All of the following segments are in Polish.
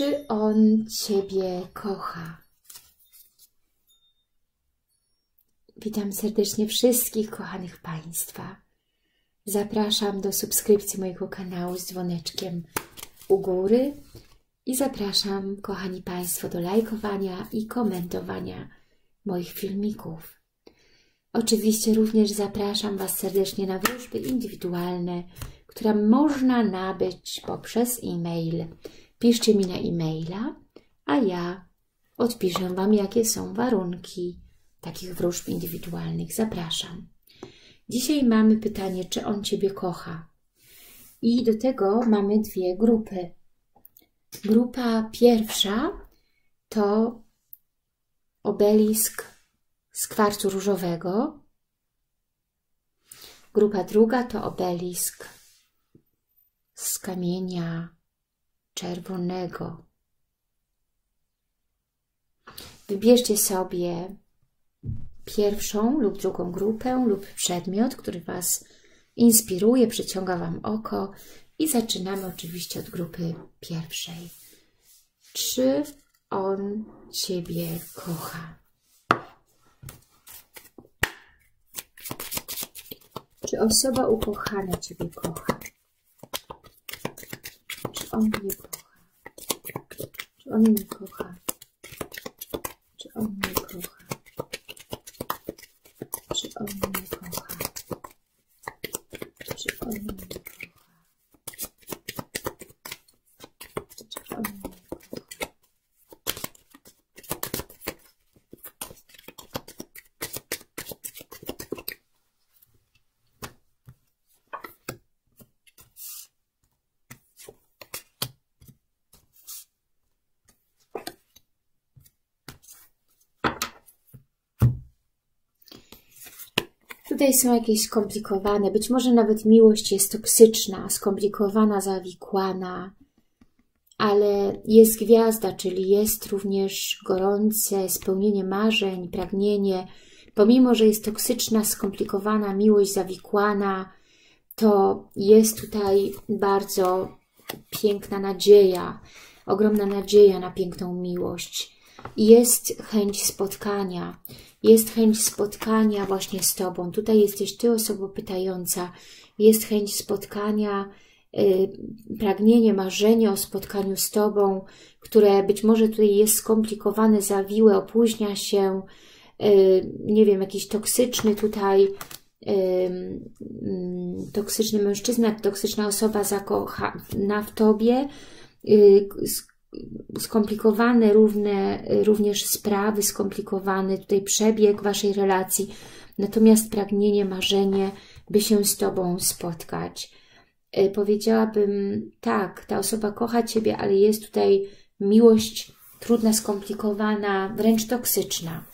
Czy on Ciebie kocha? Witam serdecznie wszystkich kochanych Państwa. Zapraszam do subskrypcji mojego kanału z dzwoneczkiem u góry i zapraszam, kochani Państwo, do lajkowania i komentowania moich filmików. Oczywiście również zapraszam Was serdecznie na wróżby indywidualne, które można nabyć poprzez e-mail. Piszcie mi na e-maila, a ja odpiszę Wam, jakie są warunki takich wróżb indywidualnych. Zapraszam. Dzisiaj mamy pytanie, czy on Ciebie kocha. I do tego mamy dwie grupy. Grupa pierwsza to obelisk z kwarcu różowego. Grupa druga to obelisk z kamienia czerwonego. Wybierzcie sobie pierwszą lub drugą grupę lub przedmiot, który Was inspiruje, przyciąga Wam oko i zaczynamy oczywiście od grupy pierwszej. Czy on Ciebie kocha? Czy osoba ukochana Ciebie kocha? Czy on mnie kocha? Czy on mnie kocha? Czy on mnie kocha? Czy on mnie kocha? Czy on mnie kocha? Czy on mnie kocha? Tutaj są jakieś skomplikowane, być może nawet miłość jest toksyczna, skomplikowana, zawikłana, ale jest gwiazda, czyli jest również gorące spełnienie marzeń, pragnienie. Pomimo, że jest toksyczna, skomplikowana miłość, zawikłana, to jest tutaj bardzo piękna nadzieja, ogromna nadzieja na piękną miłość. Jest chęć spotkania, jest chęć spotkania właśnie z Tobą. Tutaj jesteś Ty, osoba pytająca. Jest chęć spotkania, yy, pragnienie, marzenie o spotkaniu z Tobą, które być może tutaj jest skomplikowane, zawiłe, opóźnia się, yy, nie wiem, jakiś toksyczny tutaj, yy, toksyczny mężczyzna, toksyczna osoba zakochana w Tobie, y, skomplikowane równe, również sprawy, skomplikowany tutaj przebieg Waszej relacji, natomiast pragnienie, marzenie, by się z Tobą spotkać. E, powiedziałabym, tak, ta osoba kocha Ciebie, ale jest tutaj miłość trudna, skomplikowana, wręcz toksyczna.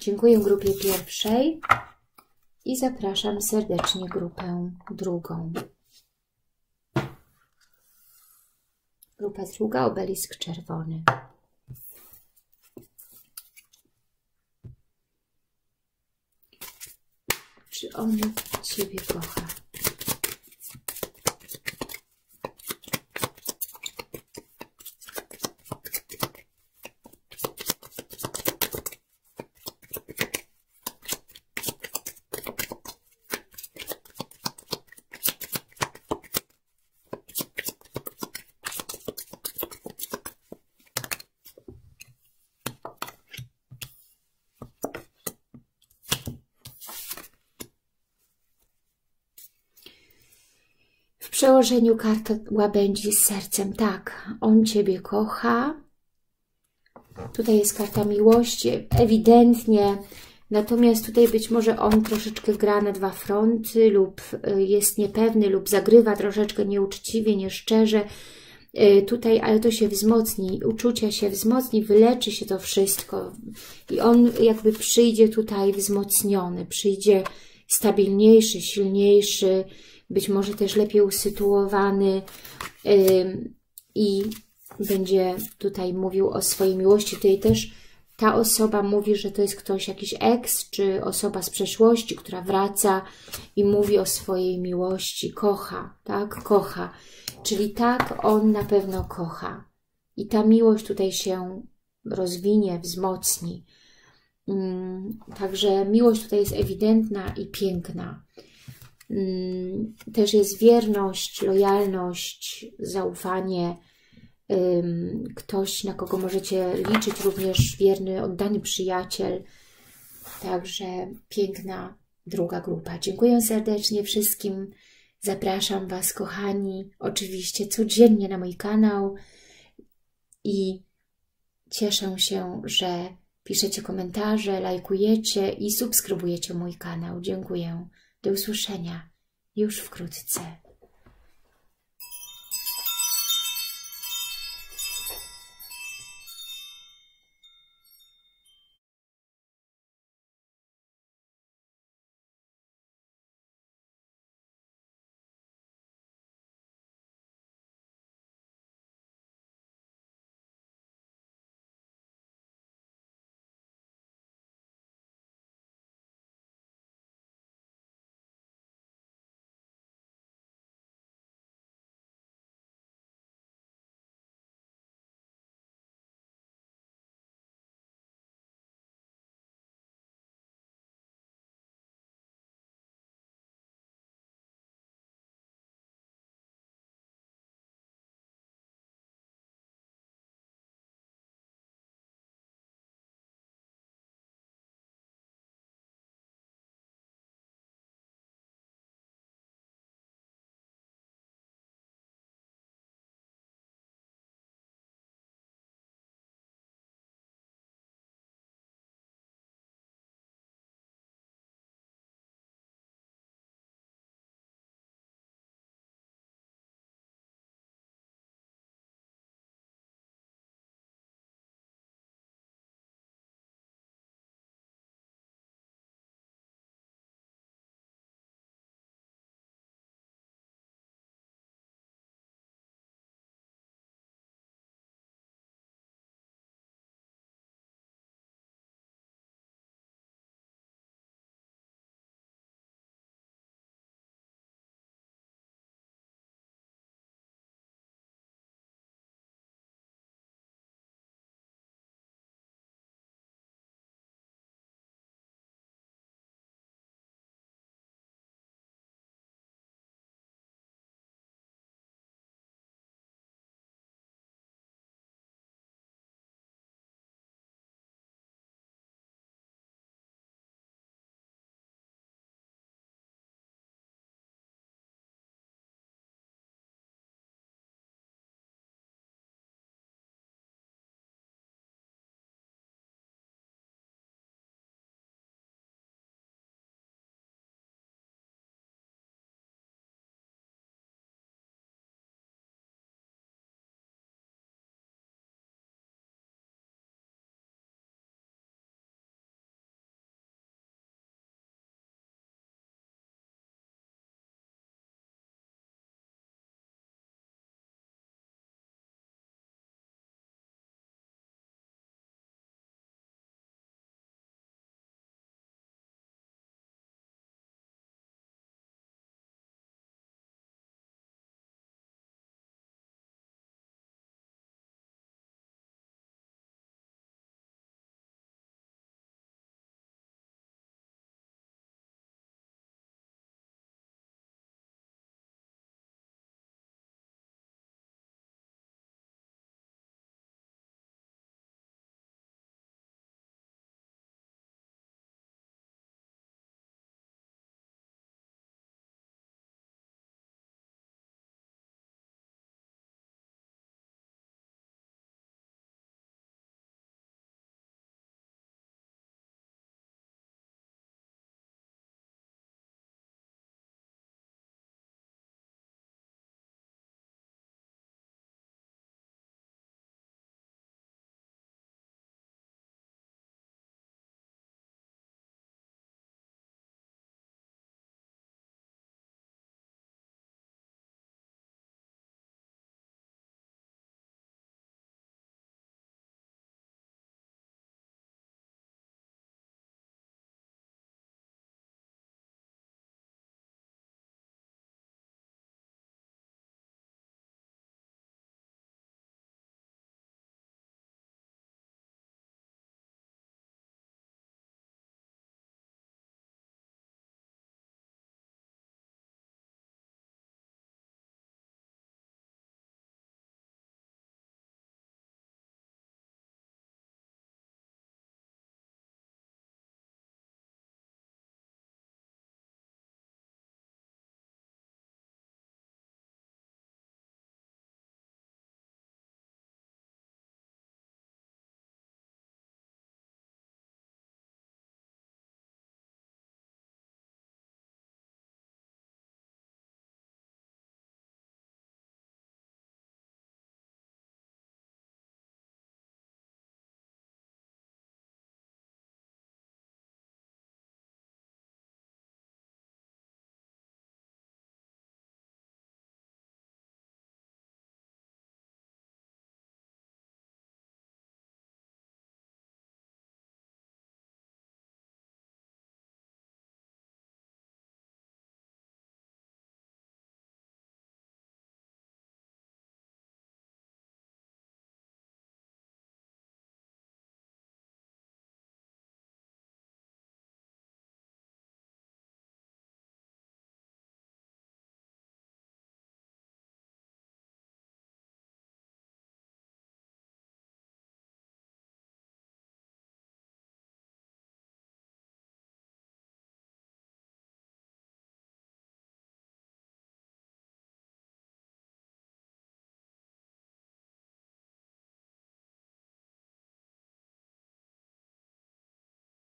Dziękuję grupie pierwszej i zapraszam serdecznie grupę drugą. Grupa druga, obelisk czerwony. Czy on Ciebie kocha? Przełożeniu karta łabędzi z sercem. Tak, on Ciebie kocha. Tutaj jest karta miłości, ewidentnie. Natomiast tutaj być może on troszeczkę gra na dwa fronty lub y, jest niepewny lub zagrywa troszeczkę nieuczciwie, nieszczerze. Y, tutaj, ale to się wzmocni, uczucia się wzmocni, wyleczy się to wszystko. I on jakby przyjdzie tutaj wzmocniony, przyjdzie stabilniejszy, silniejszy, być może też lepiej usytuowany i będzie tutaj mówił o swojej miłości. Tutaj też ta osoba mówi, że to jest ktoś, jakiś ex, czy osoba z przeszłości, która wraca i mówi o swojej miłości, kocha, tak, kocha. Czyli tak on na pewno kocha. I ta miłość tutaj się rozwinie, wzmocni. Mm, także miłość tutaj jest ewidentna i piękna. Też jest wierność, lojalność, zaufanie, ktoś, na kogo możecie liczyć, również wierny, oddany przyjaciel. Także piękna druga grupa. Dziękuję serdecznie wszystkim. Zapraszam Was, kochani, oczywiście codziennie na mój kanał i cieszę się, że piszecie komentarze, lajkujecie i subskrybujecie mój kanał. Dziękuję. Do usłyszenia już wkrótce.